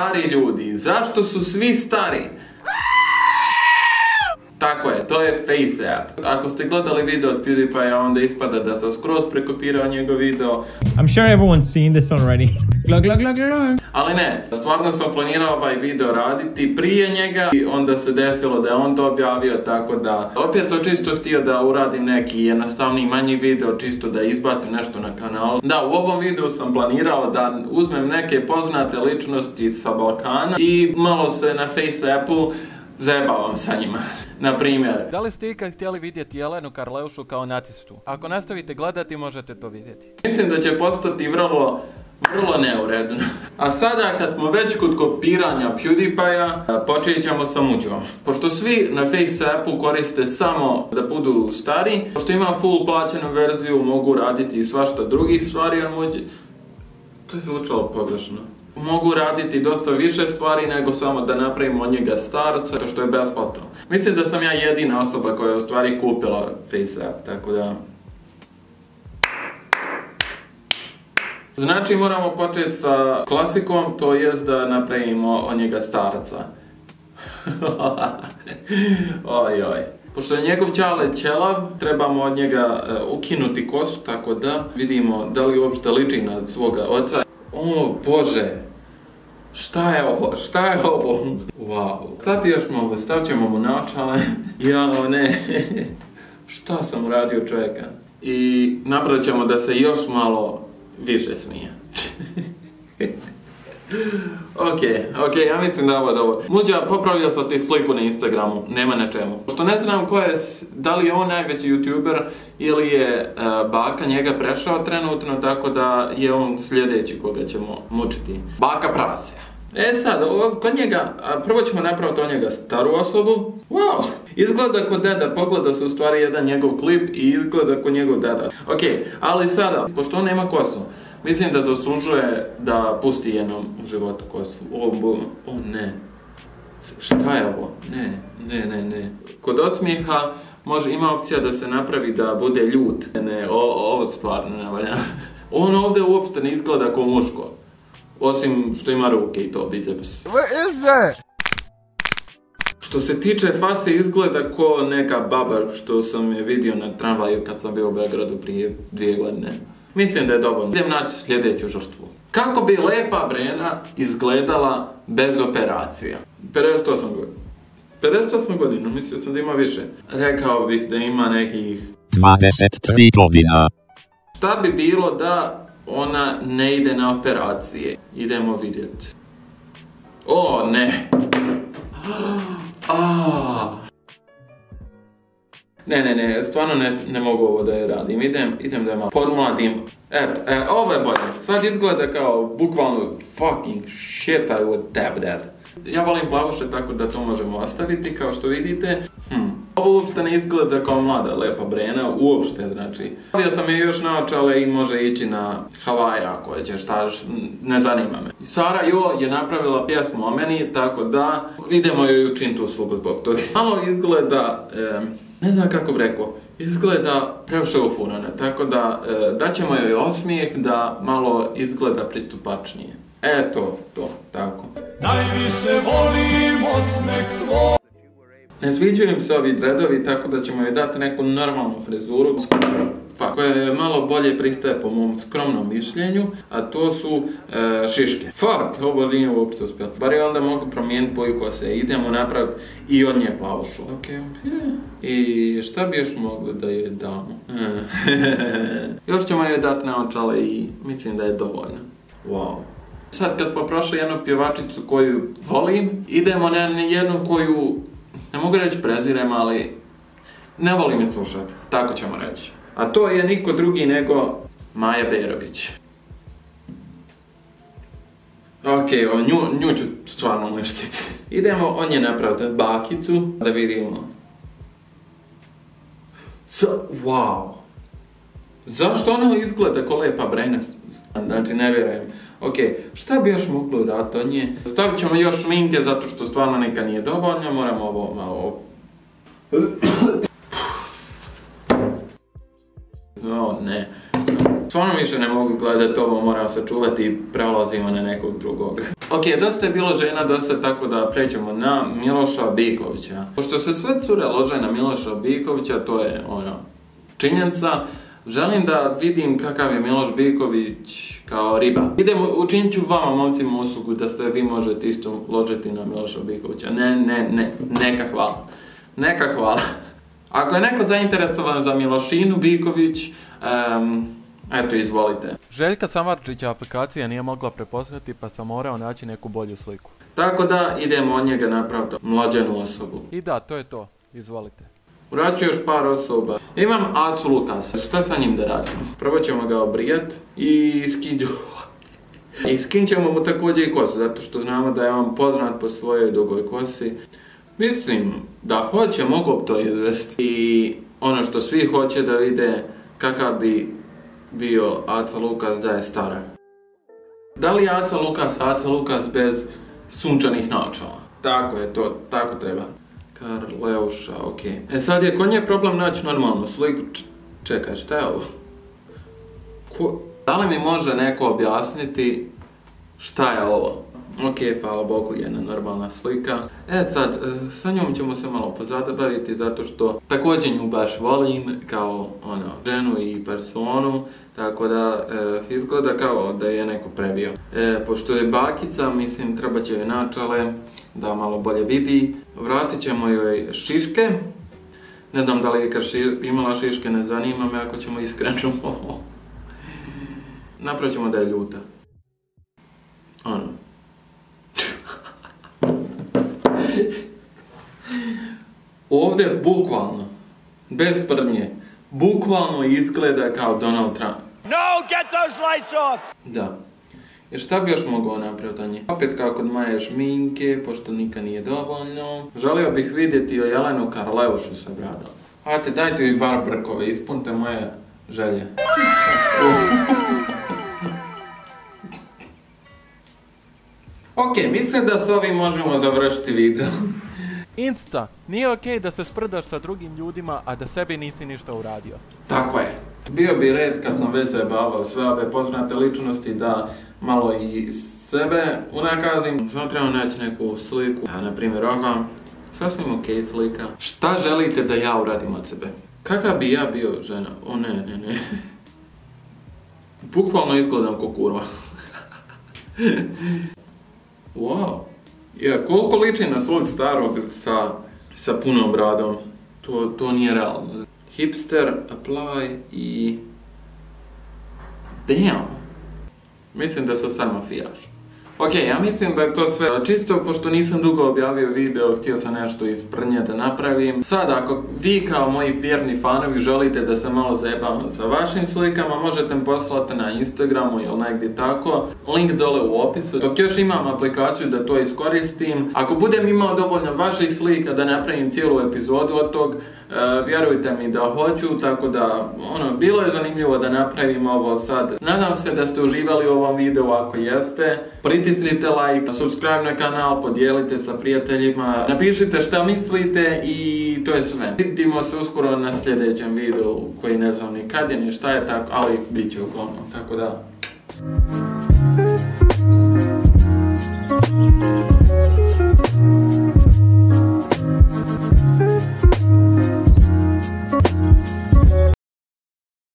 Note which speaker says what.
Speaker 1: stari ljudi? Zašto su svi stari? Tako je, to je FaceApp. Ako ste gledali video od PewDiePie, onda ispada da sam skroz prekopirao njegov video.
Speaker 2: I'm sure everyone's seen this one already. glug, glug, glug, glug.
Speaker 1: Ali ne, stvarno sam planirao ovaj video raditi prije njega i onda se desilo da je on to objavio, tako da opet sam čisto htio da uradim neki jednostavni manji video, čisto da izbacim nešto na kanalu. Da, u ovom videu sam planirao da uzmem neke poznate ličnosti sa Balkana i malo se na FaceAppu zajebavam sa njima. Na primjer,
Speaker 3: Da li ste ikad htjeli vidjeti Jelenu Karleušu kao nacistu? Ako nastavite gledati možete to vidjeti.
Speaker 1: Mislim da će postati vrlo, vrlo neuredno. A sada kad smo već kod kopiranja PewDiePie-a, počet ćemo sa muđom. Pošto svi na FaceAppu koriste samo da budu stari, pošto ima full plaćenu verziju, mogu raditi i svašta drugih stvari od muđe. To je zvučalo pogrešno. Mogu raditi dosta više stvari nego samo da napravimo od njega starca, to što je besplatno. Mislim da sam ja jedina osoba koja je u stvari kupila FaceApp, tako da... Znači moramo početi sa klasikom, to jest da napravimo od njega starca. oj, oj. Pošto je njegov čale ćelav, trebamo od njega e, ukinuti kosu, tako da vidimo da li uopšte liči na svoga oca. O, Bože, šta je ovo, šta je ovo? Wow. Šta bi još mogli, stavit ćemo mu naočale. Jao, ne. šta sam uradio čovjeka? I napravit ćemo da se još malo više smije. Ok, ok, ja mislim da je dobro. Muđa, popravio sam ti sliku na Instagramu, nema na čemu. Što ne znam ko je, da li je on najveći youtuber ili je e, Baka njega prešao trenutno, tako da je on sljedeći koga ćemo mučiti. Baka prase. E sad, kod njega, prvo ćemo napraviti od njega staru osobu. Wow, izgleda kod deda, pogleda se u stvari jedan njegov klip i izgleda kod njegov deda. Ok, ali sada, pošto on nema kosu, mislim da zaslužuje da pusti jednom u životu kosu. O, bo, o ne. Šta je ovo? Ne, ne, ne, ne. Kod osmijeha može, ima opcija da se napravi da bude ljut. Ne, ne, o, ovo stvarno ne valja. On ovdje uopšte ne izgleda kao muško. Osim što ima ruke i to, biceps.
Speaker 4: What is that?
Speaker 1: Što se tiče face izgleda ko neka baba što sam je vidio na tramvaju kad sam bio u Beogradu prije dvije godine. Mislim da je dovoljno. Idem naći sljedeću žrtvu. Kako bi lepa Brena izgledala bez operacija? 58 godina. 58 godina, mislio sam da ima više. Rekao bih da ima nekih...
Speaker 5: 23 godina.
Speaker 1: Šta bi bilo da ona ne ide na operacije? Idemo vidjeti. O, ne. Ah. Ne, ne, ne, stvarno ne, ne mogu ovo da je radim. Idem, idem da je malo podmladim. Eto, e, ovo je bolje. Sad izgleda kao bukvalno fucking shit I would dab that. Ja volim plavuše tako da to možemo ostaviti, kao što vidite. Hm. Ovo uopšte ne izgleda kao mlada lepa Brena, uopšte znači. Stavio sam je još naočale i može ići na Havaja ako će šta, ne zanima me. Sara Jo je napravila pjesmu o meni, tako da idemo joj učiniti uslugu zbog toga. Malo izgleda, ne znam kako bi rekao, izgleda previše ufurana, tako da e, daćemo joj osmijeh da malo izgleda pristupačnije. Eto, to, tako. Ne sviđaju im se ovi dredovi, tako da ćemo joj dati neku normalnu frizuru pa, koja je malo bolje pristaje po mom skromnom mišljenju, a to su e, šiške. Fuck, ovo nije uopšte uspjelo. Bar je onda mogu promijeniti boju kose. Idemo napraviti i od nje plavušu. Ok, I šta bi još mogli da joj damo? još ćemo joj dati naočale i mislim da je dovoljno. Wow. Sad kad smo prošli jednu pjevačicu koju volim, idemo na jednu koju, ne mogu reći prezirem, ali ne volim je slušati, tako ćemo reći. A to je niko drugi nego Maja Berović. Ok, o, nju, nju ću stvarno uništiti. Idemo on je napraviti bakicu, da vidimo. Sa, wow. Zašto ona izgleda ko lepa Brena? Znači, ne vjerujem. Ok, šta bi još moglo dati od nje? Stavit ćemo još šminke zato što stvarno neka nije dovoljno, moramo ovo malo... O, ne. Stvarno više ne mogu gledati ovo, moram se čuvati i prelazimo na nekog drugog. Ok, dosta je bilo žena dosta, tako da pređemo na Miloša Bikovića. Pošto se sve cure lože na Miloša Bikovića, to je ono, činjenica. Želim da vidim kakav je Miloš Biković kao riba. Idemo, učinit ću vama momcima uslugu da se vi možete isto ložiti na Miloša Bikovića. Ne, ne, ne, neka hvala. Neka hvala. Ako je neko zainteresovan za Milošinu Biković, eto izvolite.
Speaker 3: Željka Samarčića aplikacija nije mogla prepoznati pa sam morao naći neku bolju sliku.
Speaker 1: Tako da idemo od njega napraviti mlađenu osobu.
Speaker 3: I da, to je to. Izvolite.
Speaker 1: Vraću još par osoba. Imam Acu Lukasa. Šta sa njim da radimo? Prvo ćemo ga obrijat i skinđu. I skin ćemo mu također i kosu, zato što znamo da je on poznat po svojoj dugoj kosi. Mislim da hoće, mogu to izvesti. I ono što svi hoće da vide kakav bi bio Aca Lukas da je stara. Da li Aca Lukas Aca Lukas bez sunčanih naočala? Tako je, to tako treba. Karleuša, ok. E sad je, kod nje problem naći normalnu sliku. Čekaj, šta je ovo? Ko- Da li mi može neko objasniti šta je ovo? Ok, hvala Bogu, jedna normalna slika. E sad, e, sa njom ćemo se malo pozabaviti zato što također nju baš volim kao ono, ženu i personu, tako da e, izgleda kao da je neko prebio. E, pošto je bakica, mislim, treba će joj načale da malo bolje vidi. Vratit ćemo joj šiške. Ne znam da li je imala šiške, ne zanima me ako ćemo iskreno. Napravit ćemo da je ljuta. Ovdje bukvalno, bez prdnje, bukvalno izgleda kao Donald Trump.
Speaker 4: No, get those lights off!
Speaker 1: Da. Jer šta bi još mogao napraviti od nje? Opet kao kod Maje šminke, pošto nikad nije dovoljno. Želio bih vidjeti Jelenu Karleušu sa bradom. Ajte, dajte mi bar brkove, ispunite moje želje. ok, mislim da s ovim možemo završiti video.
Speaker 3: Insta! Nije okej da se sprdaš sa drugim ljudima, a da sebi nisi ništa uradio.
Speaker 1: Tako je. Bio bi red kad sam već zajebavao sve ove poznate ličnosti da malo i sebe unakazim. Samo trebamo naći neku sliku. A, na primjer ova. Sasvim ok slika. Šta želite da ja uradim od sebe? Kakav bi ja bio žena? O ne, ne, ne. Bukvalno izgledam ko kurva. wow. Ja, koliko liči na svog starog sa, sa punom bradom. To, to nije realno. Hipster, apply i... Damn! Mislim da sam sad mafijaš. Ok, ja mislim da je to sve čisto, pošto nisam dugo objavio video, htio sam nešto iz prnje da napravim. Sad, ako vi kao moji vjerni fanovi želite da se malo zajebavam sa vašim slikama, možete mi poslati na Instagramu ili negdje tako. Link dole u opisu. Dok još imam aplikaciju da to iskoristim. Ako budem imao dovoljno vaših slika da napravim cijelu epizodu od tog, e, vjerujte mi da hoću, tako da, ono, bilo je zanimljivo da napravim ovo sad. Nadam se da ste uživali u ovom videu, ako jeste. Pritisnite like, subscribe na kanal, podijelite sa prijateljima, napišite šta mislite i to je sve. Vidimo se uskoro na sljedećem videu koji ne znam ni kad je ni šta je tako, ali bit će uglavnom, tako da.